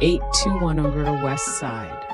821 over the west side.